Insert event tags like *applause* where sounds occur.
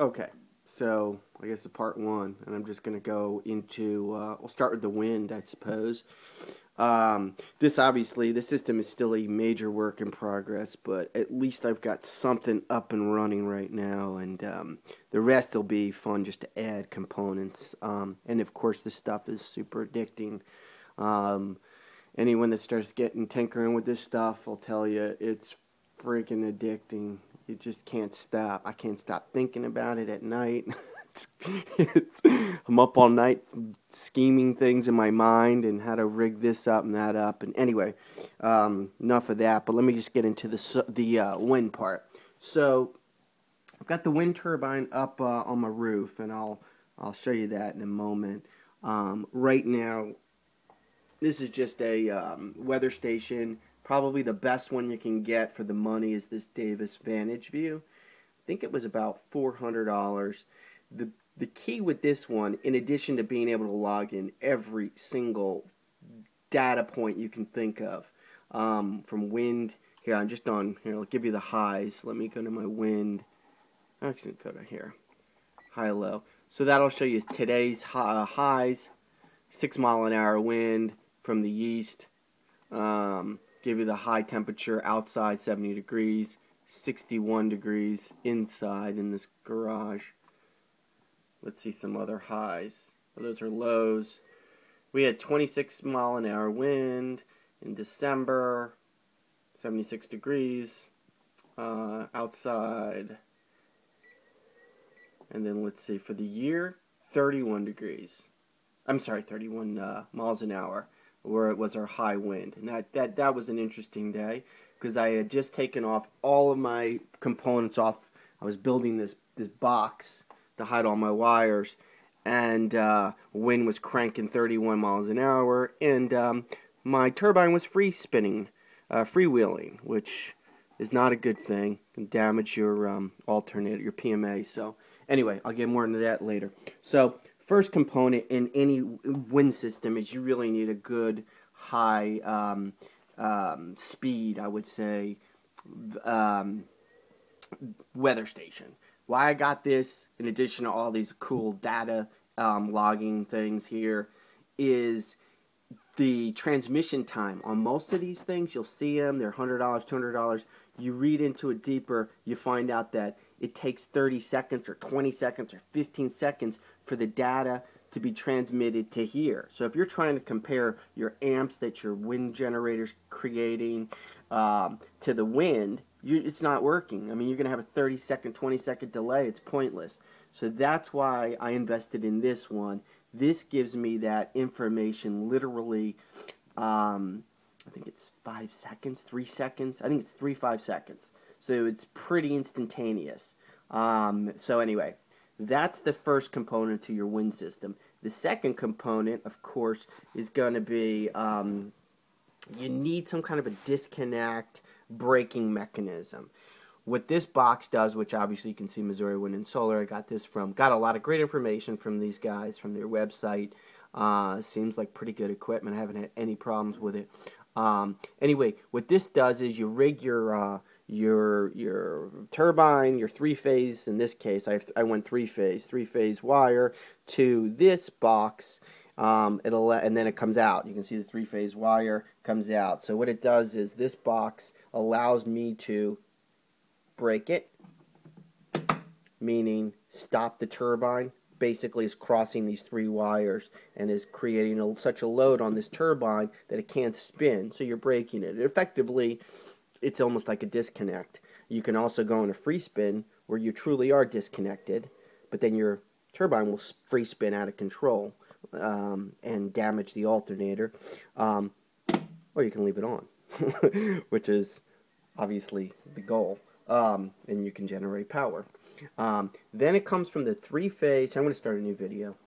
Okay, so I guess the part one, and I'm just going to go into, uh, we'll start with the wind, I suppose. Um, this obviously, the system is still a major work in progress, but at least I've got something up and running right now, and um, the rest will be fun just to add components. Um, and of course, this stuff is super addicting. Um, anyone that starts getting tinkering with this stuff, I'll tell you, it's freaking addicting you just can't stop. I can't stop thinking about it at night. *laughs* I'm up all night scheming things in my mind and how to rig this up and that up. And anyway, um, enough of that. But let me just get into the the uh, wind part. So I've got the wind turbine up uh, on my roof, and I'll I'll show you that in a moment. Um, right now, this is just a um, weather station Probably the best one you can get for the money is this Davis Vantage Vue. I think it was about $400. The, the key with this one, in addition to being able to log in every single data point you can think of, um, from wind, here I'm just on, here I'll give you the highs. Let me go to my wind. Actually, go to here, high low. So that'll show you today's high, highs, six mile an hour wind from the east. Um, give you the high temperature outside 70 degrees 61 degrees inside in this garage. Let's see some other highs. Those are lows. We had 26 mile an hour wind in December 76 degrees uh, outside. And then let's see for the year 31 degrees. I'm sorry 31 uh, miles an hour where it was our high wind. And that, that, that was an interesting day because I had just taken off all of my components off. I was building this, this box to hide all my wires, and uh, wind was cranking 31 miles an hour, and um, my turbine was free spinning, uh, freewheeling, which is not a good thing. Can damage your um, alternator, your PMA. So anyway, I'll get more into that later. So first component in any wind system is you really need a good high um, um, speed, I would say, um, weather station. Why I got this, in addition to all these cool data um, logging things here, is the transmission time on most of these things. You'll see them; they're hundred dollars, two hundred dollars. You read into it deeper, you find out that it takes 30 seconds or 20 seconds or 15 seconds for the data to be transmitted to here. So if you're trying to compare your amps that your wind generator's creating um, to the wind, you, it's not working. I mean, you're going to have a 30 second, 20 second delay. It's pointless. So that's why I invested in this one. This gives me that information literally, um, I think it's five seconds, three seconds. I think it's three, five seconds. So it's pretty instantaneous. Um, so anyway, that's the first component to your wind system. The second component, of course, is going to be um, you need some kind of a disconnect braking mechanism. What this box does, which obviously you can see Missouri Wind and Solar, I got this from, got a lot of great information from these guys from their website. Uh, seems like pretty good equipment. I haven't had any problems with it. Um, anyway, what this does is you rig your uh, your your turbine, your three phase. In this case, I I went three phase, three phase wire to this box. Um, it'll let, and then it comes out. You can see the three phase wire comes out. So what it does is this box allows me to brake it, meaning stop the turbine. Basically, is crossing these three wires and is creating a, such a load on this turbine that it can't spin. So you're braking it. Effectively, it's almost like a disconnect. You can also go in a free spin where you truly are disconnected, but then your turbine will free spin out of control um, and damage the alternator. Um, or you can leave it on, *laughs* which is obviously the goal, um, and you can generate power. Um, then it comes from the three phase. I'm going to start a new video.